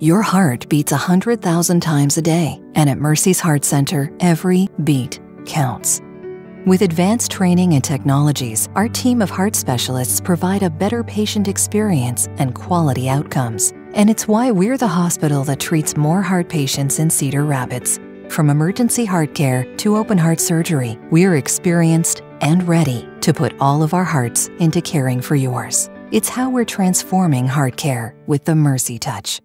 Your heart beats 100,000 times a day, and at Mercy's Heart Center, every beat counts. With advanced training and technologies, our team of heart specialists provide a better patient experience and quality outcomes. And it's why we're the hospital that treats more heart patients in Cedar Rapids. From emergency heart care to open heart surgery, we're experienced and ready to put all of our hearts into caring for yours. It's how we're transforming heart care with the Mercy Touch.